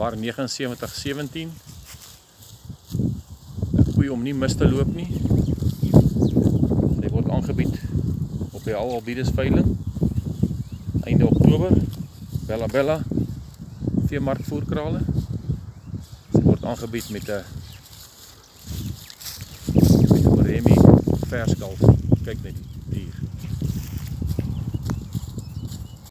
bar 7917 'n goeie om nie mis te loop nie. Hy word aangebied op die Albides veiling. Einde Oktober. Bella Bella. Veemark voerkrale. Sy word aangebied met 'n met 'n Remy verskalf. Kyk net. hier